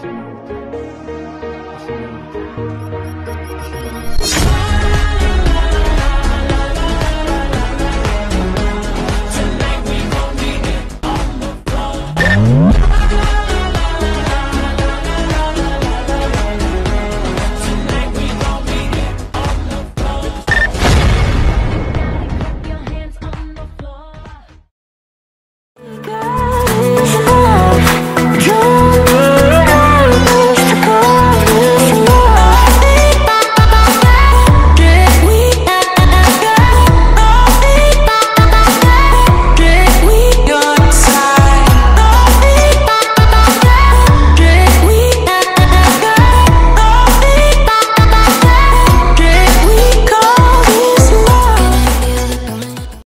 心。